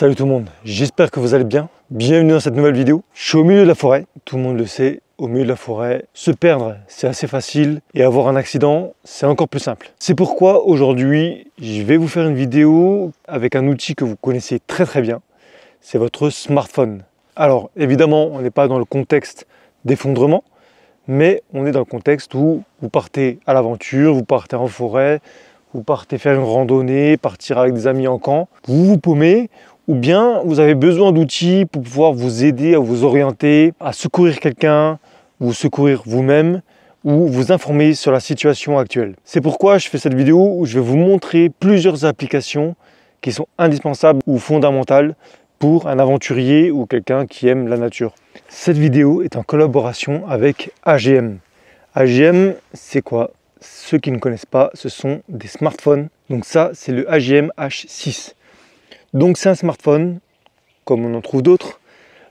Salut tout le monde, j'espère que vous allez bien. Bienvenue dans cette nouvelle vidéo. Je suis au milieu de la forêt, tout le monde le sait, au milieu de la forêt, se perdre c'est assez facile et avoir un accident c'est encore plus simple. C'est pourquoi aujourd'hui je vais vous faire une vidéo avec un outil que vous connaissez très très bien, c'est votre smartphone. Alors évidemment on n'est pas dans le contexte d'effondrement, mais on est dans le contexte où vous partez à l'aventure, vous partez en forêt, vous partez faire une randonnée, partir avec des amis en camp, vous vous paumez, ou bien vous avez besoin d'outils pour pouvoir vous aider à vous orienter, à secourir quelqu'un, vous secourir vous-même ou vous informer sur la situation actuelle. C'est pourquoi je fais cette vidéo où je vais vous montrer plusieurs applications qui sont indispensables ou fondamentales pour un aventurier ou quelqu'un qui aime la nature. Cette vidéo est en collaboration avec AGM. AGM, c'est quoi? Ceux qui ne connaissent pas, ce sont des smartphones. Donc ça, c'est le AGM H6. Donc c'est un smartphone, comme on en trouve d'autres,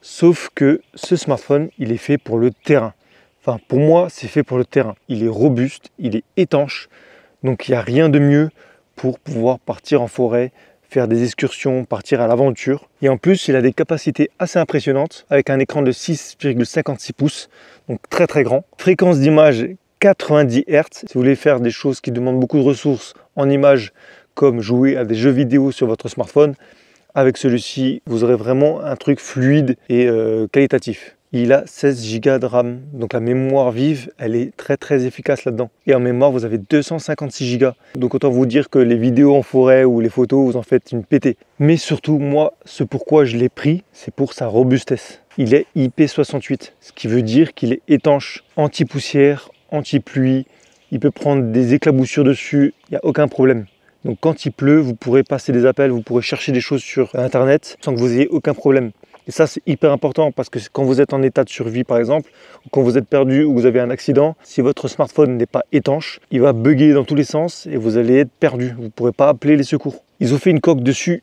sauf que ce smartphone, il est fait pour le terrain. Enfin, pour moi, c'est fait pour le terrain. Il est robuste, il est étanche, donc il n'y a rien de mieux pour pouvoir partir en forêt, faire des excursions, partir à l'aventure. Et en plus, il a des capacités assez impressionnantes avec un écran de 6,56 pouces, donc très très grand. Fréquence d'image 90 Hz. Si vous voulez faire des choses qui demandent beaucoup de ressources en image, comme jouer à des jeux vidéo sur votre smartphone, avec celui-ci, vous aurez vraiment un truc fluide et euh, qualitatif. Il a 16 Go de RAM, donc la mémoire vive, elle est très très efficace là-dedans. Et en mémoire, vous avez 256 Go. Donc autant vous dire que les vidéos en forêt ou les photos, vous en faites une pétée. Mais surtout, moi, ce pourquoi je l'ai pris, c'est pour sa robustesse. Il est IP68, ce qui veut dire qu'il est étanche, anti-poussière, anti-pluie. Il peut prendre des éclaboussures dessus, il n'y a aucun problème. Donc quand il pleut, vous pourrez passer des appels, vous pourrez chercher des choses sur Internet sans que vous ayez aucun problème. Et ça, c'est hyper important parce que quand vous êtes en état de survie, par exemple, ou quand vous êtes perdu ou vous avez un accident, si votre smartphone n'est pas étanche, il va bugger dans tous les sens et vous allez être perdu. Vous ne pourrez pas appeler les secours. Ils ont fait une coque dessus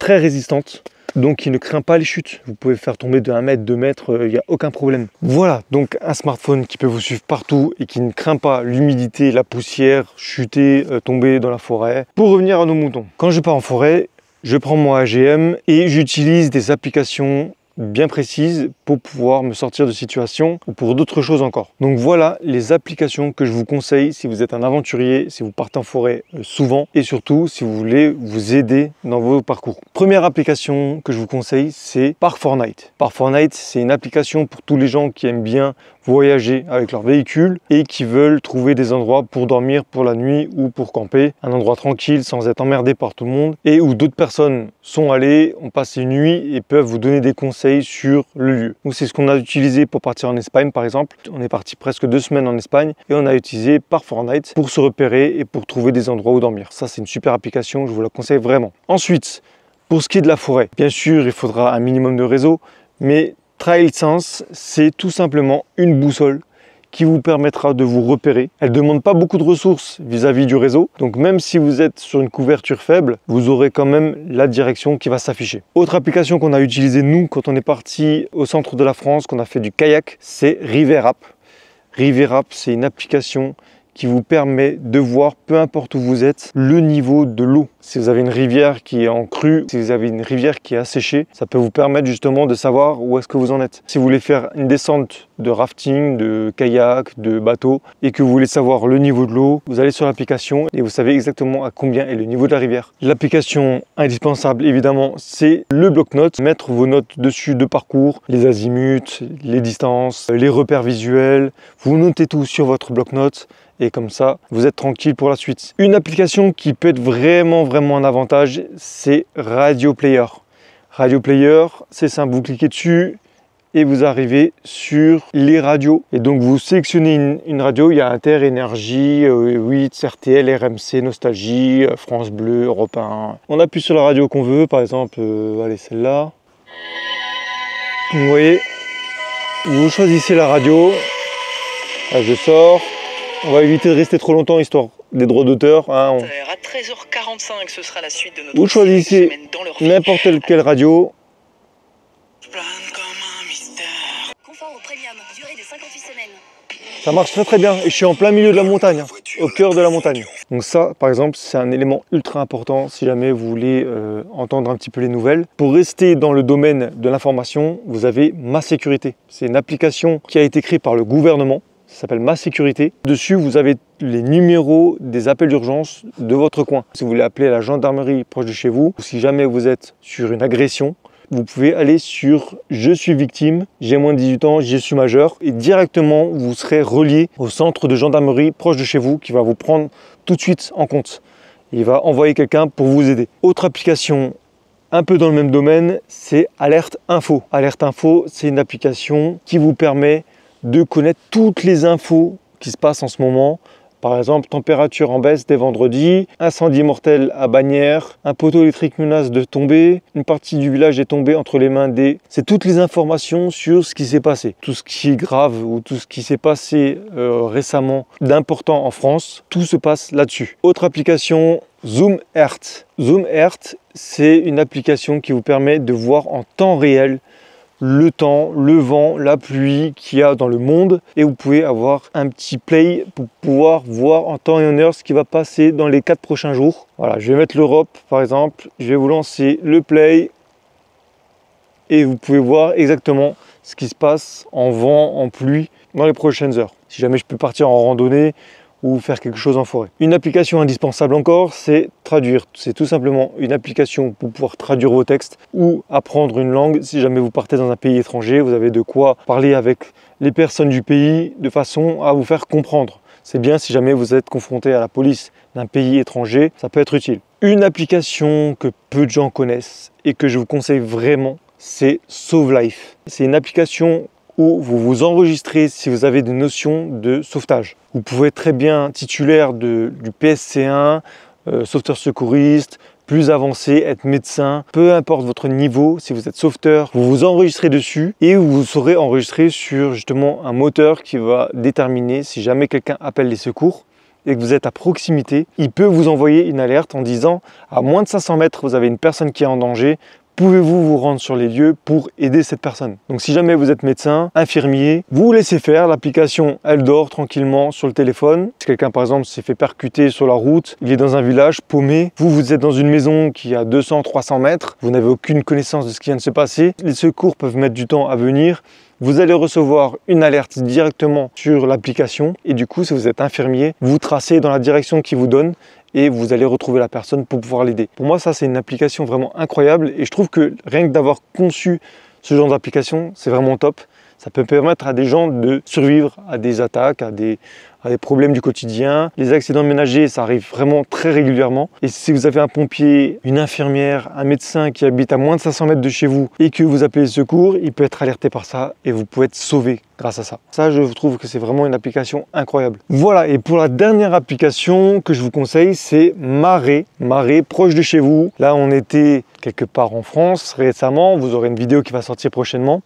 très résistante donc il ne craint pas les chutes. Vous pouvez faire tomber de 1 mètre, 2 mètres, il euh, n'y a aucun problème. Voilà, donc un smartphone qui peut vous suivre partout et qui ne craint pas l'humidité, la poussière, chuter, euh, tomber dans la forêt. Pour revenir à nos moutons, quand je pars en forêt, je prends mon AGM et j'utilise des applications bien précises pour pouvoir me sortir de situation ou pour d'autres choses encore. Donc voilà les applications que je vous conseille si vous êtes un aventurier, si vous partez en forêt euh, souvent et surtout si vous voulez vous aider dans vos parcours. Première application que je vous conseille, c'est Park Fortnite. Park Fortnite, c'est une application pour tous les gens qui aiment bien voyager avec leur véhicule et qui veulent trouver des endroits pour dormir pour la nuit ou pour camper, un endroit tranquille sans être emmerdé par tout le monde et où d'autres personnes sont allées, ont passé une nuit et peuvent vous donner des conseils sur le lieu. Donc c'est ce qu'on a utilisé pour partir en Espagne par exemple. On est parti presque deux semaines en Espagne et on a utilisé par Fortnite pour se repérer et pour trouver des endroits où dormir. Ça c'est une super application, je vous la conseille vraiment. Ensuite, pour ce qui est de la forêt, bien sûr il faudra un minimum de réseau, mais Trail Sense, c'est tout simplement une boussole qui vous permettra de vous repérer. Elle ne demande pas beaucoup de ressources vis-à-vis du réseau, donc même si vous êtes sur une couverture faible, vous aurez quand même la direction qui va s'afficher. Autre application qu'on a utilisée nous quand on est parti au centre de la France, qu'on a fait du kayak, c'est River App. River App, c'est une application qui vous permet de voir, peu importe où vous êtes, le niveau de l'eau. Si vous avez une rivière qui est en crue, si vous avez une rivière qui est asséchée, ça peut vous permettre justement de savoir où est-ce que vous en êtes. Si vous voulez faire une descente de rafting, de kayak, de bateau, et que vous voulez savoir le niveau de l'eau, vous allez sur l'application et vous savez exactement à combien est le niveau de la rivière. L'application indispensable, évidemment, c'est le bloc-notes. Mettre vos notes dessus de parcours, les azimuts, les distances, les repères visuels. Vous notez tout sur votre bloc-notes et comme ça vous êtes tranquille pour la suite. Une application qui peut être vraiment vraiment un avantage c'est Radio Player. Radio Player c'est simple, vous cliquez dessus et vous arrivez sur les radios. Et donc vous sélectionnez une, radio, il y a Inter, Énergie, 8, RTL, RMC, Nostalgie, euh, France Bleu, Europe 1. On appuie sur la radio qu'on veut, par exemple, euh, allez celle-là. Vous voyez, vous choisissez la radio, là je sors, on va éviter de rester trop longtemps, histoire des droits d'auteur. Hein, À 13h45, ce sera la suite de notre Vous choisissez n'importe quelle radio. Ça marche très très bien et je suis en plein milieu de la montagne, hein, au cœur de la montagne. Donc ça, par exemple, c'est un élément ultra important si jamais vous voulez euh, entendre un petit peu les nouvelles. Pour rester dans le domaine de l'information, vous avez Ma Sécurité. C'est une application qui a été créée par le gouvernement ça s'appelle Ma Sécurité. Dessus, vous avez les numéros des appels d'urgence de votre coin. Si vous voulez appeler la gendarmerie proche de chez vous, ou si jamais vous êtes sur une agression, vous pouvez aller sur Je suis victime, j'ai moins de 18 ans, je suis majeur, et directement vous serez relié au centre de gendarmerie proche de chez vous qui va vous prendre tout de suite en compte. Il va envoyer quelqu'un pour vous aider. Autre application un peu dans le même domaine, c'est Alerte Info. Alerte Info, c'est une application qui vous permet de connaître toutes les infos qui se passent en ce moment. Par exemple, température en baisse dès vendredi, incendie mortel à Bagnères, un poteau électrique menace de tomber, une partie du village est tombée entre les mains des... C'est toutes les informations sur ce qui s'est passé. Tout ce qui est grave ou tout ce qui s'est passé euh, récemment d'important en France, tout se passe là-dessus. Autre application, Zoom Earth. Zoom Earth, c'est une application qui vous permet de voir en temps réel le temps, le vent, la pluie qu'il y a dans le monde et vous pouvez avoir un petit play pour pouvoir voir en temps et en heure ce qui va passer dans les quatre prochains jours. Voilà, je vais mettre l'Europe par exemple, je vais vous lancer le play et vous pouvez voir exactement ce qui se passe en vent, en pluie dans les prochaines heures. Si jamais je peux partir en randonnée ou faire quelque chose en forêt. Une application indispensable encore, c'est traduire. C'est tout simplement une application pour pouvoir traduire vos textes ou apprendre une langue. Si jamais vous partez dans un pays étranger, vous avez de quoi parler avec les personnes du pays de façon à vous faire comprendre. C'est bien si jamais vous êtes confronté à la police d'un pays étranger, ça peut être utile. Une application que peu de gens connaissent et que je vous conseille vraiment, c'est Sauve Life. C'est une application où vous vous enregistrez si vous avez des notions de sauvetage. Vous pouvez très bien titulaire du PSC1, euh, sauveteur secouriste, plus avancé, être médecin, peu importe votre niveau, si vous êtes sauveteur, vous vous enregistrez dessus et vous serez enregistré sur justement un moteur qui va déterminer si jamais quelqu'un appelle les secours et que vous êtes à proximité, il peut vous envoyer une alerte en disant à moins de 500 mètres, vous avez une personne qui est en danger, pouvez-vous vous rendre sur les lieux pour aider cette personne? Donc si jamais vous êtes médecin, infirmier, vous laissez faire, l'application elle dort tranquillement sur le téléphone. Si quelqu'un par exemple s'est fait percuter sur la route, il est dans un village paumé, vous vous êtes dans une maison qui a 200-300 mètres, vous n'avez aucune connaissance de ce qui vient de se passer, les secours peuvent mettre du temps à venir, vous allez recevoir une alerte directement sur l'application et du coup si vous êtes infirmier, vous tracez dans la direction qu'il vous donne et vous allez retrouver la personne pour pouvoir l'aider. Pour moi, ça, c'est une application vraiment incroyable et je trouve que rien que d'avoir conçu ce genre d'application, c'est vraiment top. Ça peut permettre à des gens de survivre à des attaques, à des, des problèmes du quotidien. Les accidents ménagers, ça arrive vraiment très régulièrement. Et si vous avez un pompier, une infirmière, un médecin qui habite à moins de 500 mètres de chez vous et que vous appelez le secours, il peut être alerté par ça et vous pouvez être sauvé grâce à ça. Ça, je trouve que c'est vraiment une application incroyable. Voilà, et pour la dernière application que je vous conseille, c'est Marée. Marée, proche de chez vous. Là, on était quelque part en France récemment. Vous aurez une vidéo qui va sortir prochainement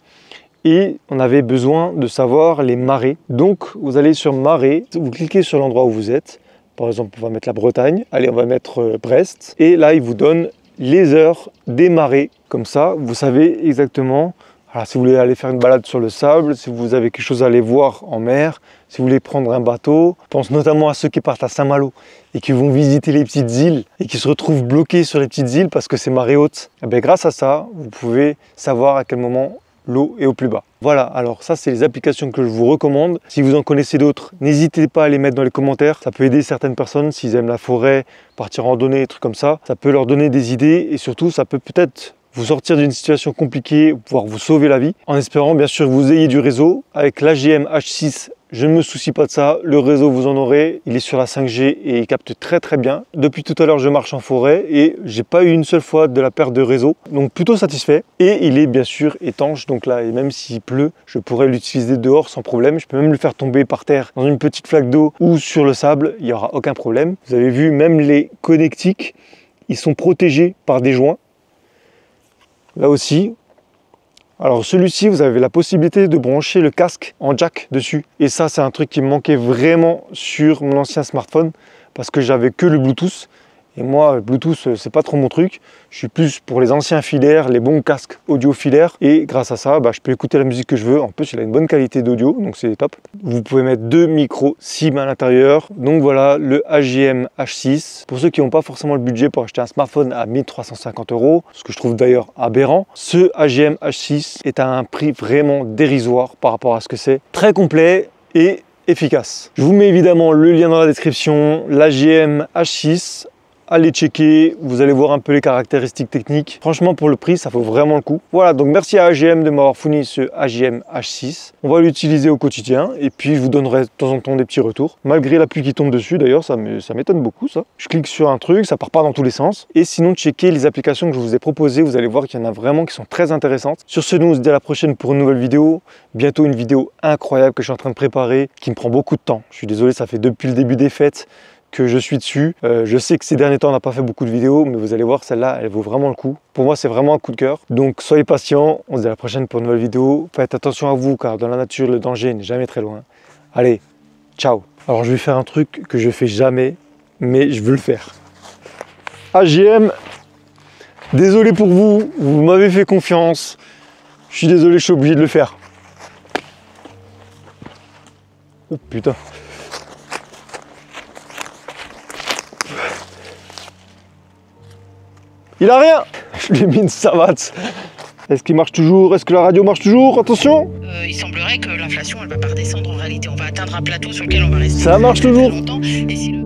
et on avait besoin de savoir les marées. Donc vous allez sur marée, vous cliquez sur l'endroit où vous êtes. Par exemple, on va mettre la Bretagne. Allez, on va mettre euh, Brest. Et là, il vous donne les heures des marées. Comme ça, vous savez exactement alors, si vous voulez aller faire une balade sur le sable, si vous avez quelque chose à aller voir en mer, si vous voulez prendre un bateau, pense notamment à ceux qui partent à Saint-Malo et qui vont visiter les petites îles et qui se retrouvent bloqués sur les petites îles parce que c'est marée haute. Et eh bien, grâce à ça, vous pouvez savoir à quel moment l'eau est au plus bas. Voilà, alors ça c'est les applications que je vous recommande. Si vous en connaissez d'autres, n'hésitez pas à les mettre dans les commentaires. Ça peut aider certaines personnes s'ils aiment la forêt, partir en randonnée, des trucs comme ça. Ça peut leur donner des idées et surtout ça peut peut-être vous sortir d'une situation compliquée, pouvoir vous sauver la vie, en espérant bien sûr que vous ayez du réseau. Avec l'AGM H6 je ne me soucie pas de ça, le réseau vous en aurez, il est sur la 5G et il capte très très bien. Depuis tout à l'heure je marche en forêt et j'ai pas eu une seule fois de la perte de réseau, donc plutôt satisfait. Et il est bien sûr étanche, donc là, et même s'il pleut, je pourrais l'utiliser dehors sans problème. Je peux même le faire tomber par terre dans une petite flaque d'eau ou sur le sable, il n'y aura aucun problème. Vous avez vu, même les connectiques, ils sont protégés par des joints. Là aussi, alors celui-ci, vous avez la possibilité de brancher le casque en jack dessus. Et ça, c'est un truc qui me manquait vraiment sur mon ancien smartphone parce que j'avais que le Bluetooth. Et moi, Bluetooth, euh, c'est pas trop mon truc. Je suis plus pour les anciens filaires, les bons casques audio filaires. Et grâce à ça, bah, je peux écouter la musique que je veux. En plus, il a une bonne qualité d'audio, donc c'est top. Vous pouvez mettre deux micros SIM à l'intérieur. Donc voilà, le AGM H6. Pour ceux qui n'ont pas forcément le budget pour acheter un smartphone à 1350 euros, ce que je trouve d'ailleurs aberrant, ce AGM H6 est à un prix vraiment dérisoire par rapport à ce que c'est. Très complet et efficace. Je vous mets évidemment le lien dans la description, l'AGM H6 allez checker, vous allez voir un peu les caractéristiques techniques. Franchement, pour le prix, ça vaut vraiment le coup. Voilà, donc merci à AGM de m'avoir fourni ce AGM H6. On va l'utiliser au quotidien et puis je vous donnerai de temps en temps des petits retours. Malgré la pluie qui tombe dessus, d'ailleurs, ça m'étonne beaucoup ça. Je clique sur un truc, ça part pas dans tous les sens. Et sinon, checker les applications que je vous ai proposées, vous allez voir qu'il y en a vraiment qui sont très intéressantes. Sur ce, nous, on se dit à la prochaine pour une nouvelle vidéo. Bientôt une vidéo incroyable que je suis en train de préparer, qui me prend beaucoup de temps. Je suis désolé, ça fait depuis le début des fêtes que je suis dessus. Euh, je sais que ces derniers temps, on n'a pas fait beaucoup de vidéos, mais vous allez voir, celle-là, elle vaut vraiment le coup. Pour moi, c'est vraiment un coup de cœur. Donc, soyez patients. On se dit à la prochaine pour une nouvelle vidéo. Faites attention à vous, car dans la nature, le danger n'est jamais très loin. Allez, ciao. Alors, je vais faire un truc que je fais jamais, mais je veux le faire. AGM, désolé pour vous, vous m'avez fait confiance. Je suis désolé, je suis obligé de le faire. Oh putain. Il a rien Je lui ai mis une savate. Est-ce qu'il marche toujours? Est-ce que la radio marche toujours? Attention euh, Il semblerait que l'inflation, elle va pas redescendre en réalité. On va atteindre un plateau sur lequel on va rester. Ça marche toujours longtemps. Et si le...